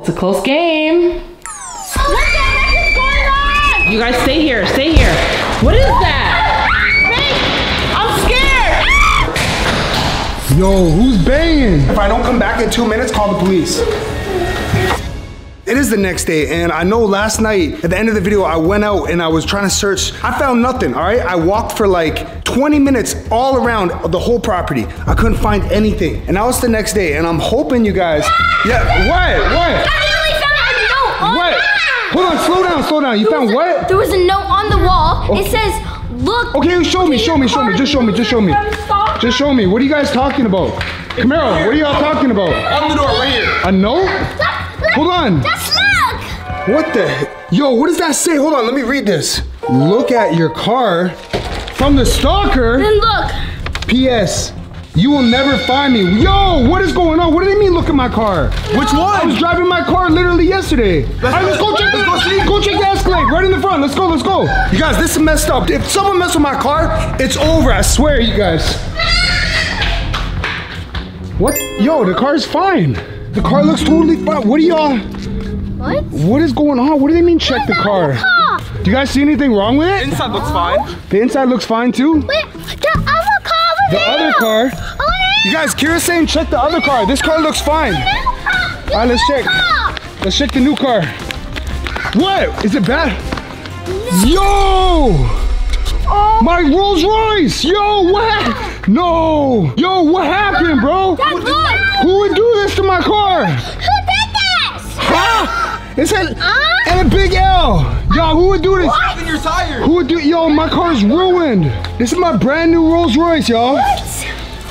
It's a close game. What the heck is going on? You guys stay here, stay here. What is that? I'm scared. Yo, who's banging? If I don't come back in two minutes, call the police. It is the next day, and I know last night at the end of the video, I went out and I was trying to search. I found nothing, all right? I walked for like 20 minutes all around the whole property. I couldn't find anything. And now it's the next day, and I'm hoping you guys. Yeah, what? What? I literally found a note on What? Hold on, slow down, slow down. You There found a- what? There was a note on the wall. Oh. It says, look. Okay, show me, show me, show me. Just show me, just show me. Just show me. What are you guys talking about? Kameiro, what are y'all talking about? On the door, right here. A note? Look, look, Hold on. Just look. What the? Yo, what does that say? Hold on, let me read this. Look at your car from the stalker. Then look. P.S. You will never find me. Yo, what is going on? What do they mean look at my car? Which one? I was driving my car literally yesterday. All right, let's go check Let's go see. go check the Escalade right in the front. Let's go, let's go. You guys, this is messed up. If someone mess with my car, it's over. I swear, you guys. What? Yo, the car's fine. The car looks totally fine. What are y'all? What? What is going on? What do they mean check the car? Do you guys see anything wrong with it? The inside looks fine. The inside looks fine too. Wait, the other car over The there. other car. Oh, You guys, Kirah's saying check the other car. This car looks fine. All right, let's check. Let's check the new car. What? Is it bad? Yo! Oh. My Rolls Royce! Yo, what? No! Yo, what happened, bro? Dad, look. Who would do this to my car? Who did this? Huh? It said, Huh? and a big L. Yo, who would do this? Even your tire. Who would do? Yo, my car's ruined. This is my brand new Rolls Royce, y'all.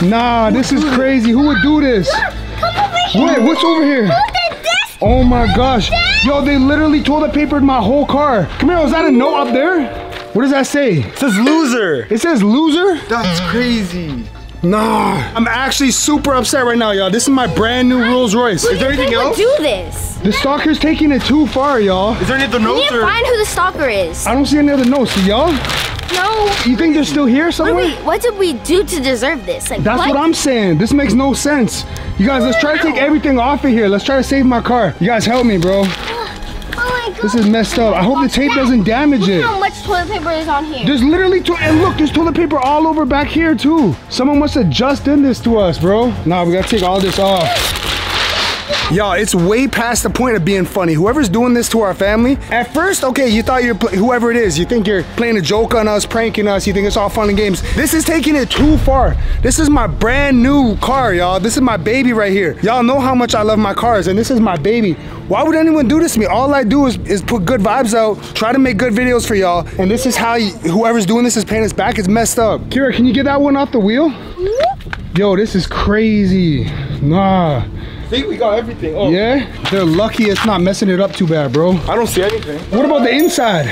Nah, this is crazy. Who would do this? Come over here. Wait, what's over here? Who did this? Oh my gosh. Yo, they literally toilet papered my whole car. Come here, is that a note up there? What does that say? It says loser. It says loser? That's crazy. Nah. I'm actually super upset right now, y'all. This is my brand new Rolls Royce. Is there anything Who would else? do this? The stalker's taking it too far, y'all. Is there any other We need notes to or? find who the stalker is. I don't see any other notes. Y'all, No. you think they're still here What, somewhere? did we, what did we do to deserve this? Like That's what? I'm saying. This makes no sense. You guys, let's try to take everything off of here. Let's try to save my car. You guys help me, bro. This is messed up. I hope the tape doesn't damage Look it. how much toilet paper is on here. There's literally, to- and look, there's toilet paper all over back here too. Someone must have just done this to us, bro. Nah, we gotta take all this off. Y'all, it's way past the point of being funny. Whoever's doing this to our family, at first, okay, you thought you're, whoever it is, you think you're playing a joke on us, pranking us, you think it's all fun and games. This is taking it too far. This is my brand new car, y'all. This is my baby right here. Y'all know how much I love my cars, and this is my baby. Why would anyone do this to me? All I do is, is put good vibes out, try to make good videos for y'all, and this is how you, whoever's doing this is paying us back. It's messed up. Kirah, can you get that one off the wheel? Yo, this is crazy. Nah. I think we got everything. Oh, Yeah? They're lucky it's not messing it up too bad, bro. I don't see anything. What about the inside?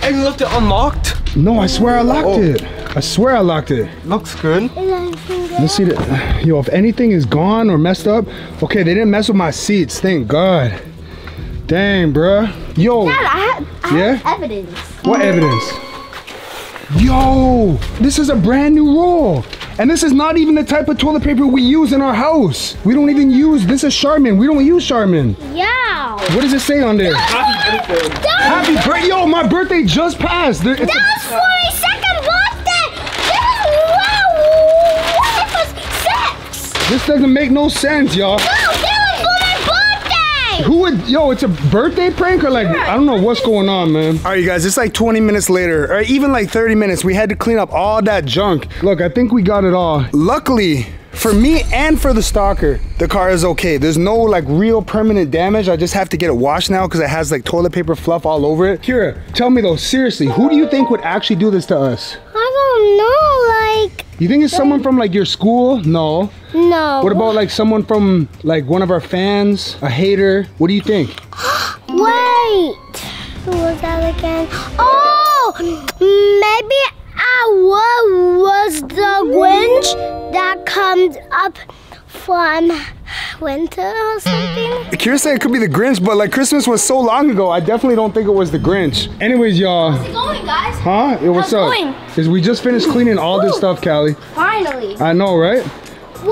Hey, you left it unlocked. No, I swear I locked Oh. it. I swear I locked it. Looks good. Let's see that. Yo, if anything is gone or messed up, okay, they didn't mess with my seats. Thank God. Dang, bruh. Yo, Dad, I have, I Yeah? have evidence. what evidence? Yo, this is a brand new roll. And this is not even the type of toilet paper we use in our house. We don't even use, this is Charmin. We don't use Charmin. Yeah. What does it say on there? Happy birthday. Happy birthday. Yo, my birthday just passed. There- it's a- That was for my second birthday. Wow. What if it was six? this doesn't make no sense, y'all. Birthday. Who would, yo, it's a birthday prank or like, I don't know what's going on, man. All right, you guys, it's like 20 minutes later, or even like 30 minutes. We had to clean up all that junk. Look, I think we got it all. Luckily, for me and for the stalker, the car is okay. There's no like real permanent damage. I just have to get it washed now because it has like toilet paper fluff all over it. Kirah, tell me though, seriously, who do you think would actually do this to us? I don't know. Like, You think it's someone from like your school? No. no. What about like someone from like one of our fans, a hater? What do you think? Wait. Who was that again? Oh, maybe I was the Grinch that comes up from winter or something. Kirah said it could be the Grinch, but like Christmas was so long ago, I definitely don't think it was the Grinch. Anyways, y'all, How's it going, guys? huh? Yo, what's How's up? it going? Is we just finished cleaning all this stuff, Cali. Finally. I know, right?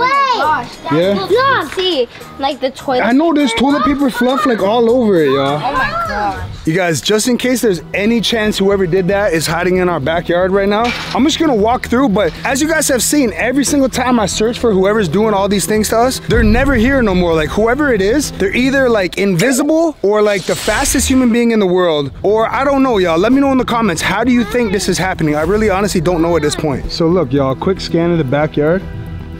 Wait. Gosh, Yeah? what you see. Like the toilet. I know there's toilet paper fluff like all over it, y'all. Oh my gosh. You guys, just in case there's any chance whoever did that is hiding in our backyard right now, I'm just gonna walk through. But as you guys have seen, every single time I search for whoever's doing all these things to us, they're never here no more. Like whoever it is, they're either like invisible or like the fastest human being in the world, or I don't know, y'all. Let me know in the comments. How do you think this is happening? I really honestly don't know at this point. So look, y'all, quick scan of the backyard.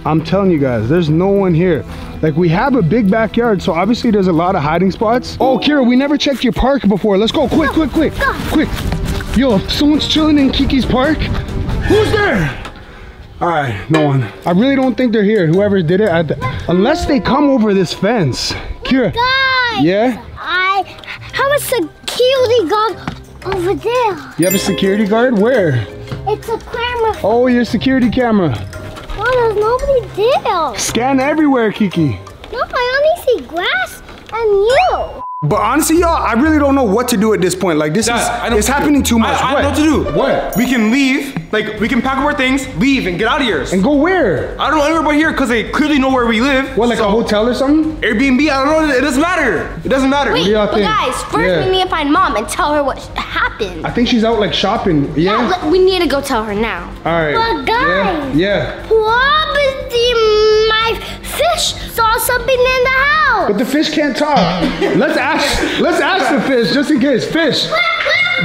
I'm telling you guys, there's no one here. Like we have a big backyard, so obviously there's a lot of hiding spots. Oh, Kirah, we never checked your park before. Let's go, quick, quick, quick, quick. Yo, someone's chilling in Kiki's park. Who's there? All right, no one. I really don't think they're here. Whoever did it, unless they come over this fence. Kirah, Guys. yeah? I have a security guard over there. You have a security guard? Where? It's a camera. Oh, your security camera. Oh, there's nobody there. Scan everywhere, Kiki. No, I only see grass and you. But honestly, y'all, I really don't know what to do at this point. Like this Dad, is know it's happening too much. I, I what? know what to do. What? We can leave. Like we can pack up our things, leave, and get out of here. And go where? I don't know anywhere but here because they clearly know where we live. What, like a hotel or something? Airbnb. I don't know. It doesn't matter. It doesn't matter. Wait, do y'all but think? guys, first Yeah. we need to find mom and tell her what happened. I think she's out like shopping. Yeah. Yeah, we need to go tell her now. All right. But guys- Yeah. yeah. Probably my fish saw something in the house. But the fish can't talk. let's ask. Let's ask the fish just in case. Fish.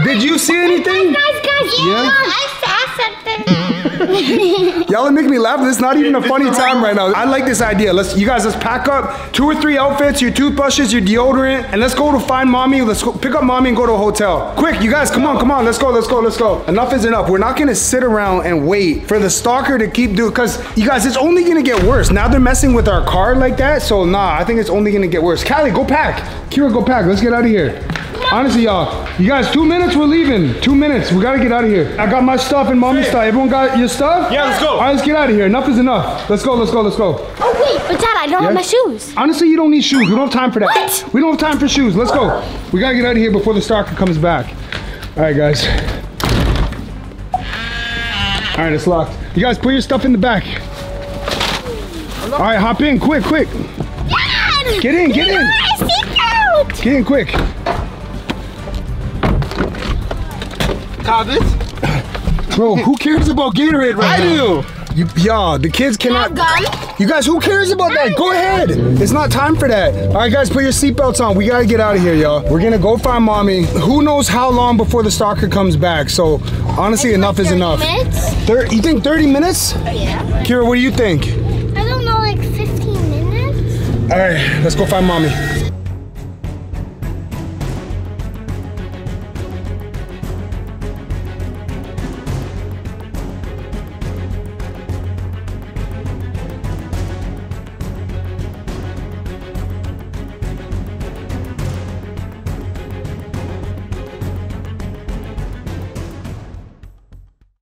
Did you see anything? Guys, guys, Yeah? I saw something. Y'all are making me laugh. This is not even a funny time right now. I like this idea. Let's, you guys, let's pack up two or three outfits, your toothbrushes, your deodorant, and let's go to find mommy. Let's go pick up mommy and go to a hotel. Quick, you guys, come on, come on. Let's go, let's go, let's go. Enough is enough. We're not gonna sit around and wait for the stalker to keep doing. Cause you guys, it's only gonna get worse. Now they're messing with our car like that. So nah, I think it's only gonna get worse. Cali, go pack. Kirah, go pack. Let's get out of here. Honestly, y'all, you guys, two minutes, we're leaving. Two minutes, we gotta get out of here. I got my stuff and mommy's stuff. Everyone got your stuff? Yeah, let's go. All right, let's get out of here. Enough is enough. Let's go, let's go, let's go. Oh wait, but Dad, I don't Yeah? have my shoes. Honestly, you don't need shoes. We don't have time for that. What? We don't have time for shoes. Let's go. We gotta get out of here before the stalker comes back. All right, guys. All right, it's locked. You guys put your stuff in the back. All right, hop in, quick, quick. Dad! Get in, get in. Get in quick. Habit. Bro, who cares about Gatorade right I now? I do. You, y'all, the kids cannot. Gum? You guys, who cares about that? Go ahead. It's not time for that. All right, guys, put your seatbelts on. We gotta get out of here, y'all. We're gonna go find mommy. Who knows how long before the stalker comes back? So, honestly, enough is 30 enough. minutes? Thir- you think 30 minutes? Yeah. Kirah, what do you think? I don't know, like 15 minutes? All right, let's go find mommy.